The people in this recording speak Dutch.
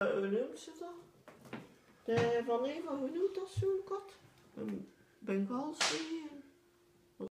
Eh, hoe noemt ze dat? De van Eva, hoe noemt dat zo'n kat? Een Bengaalse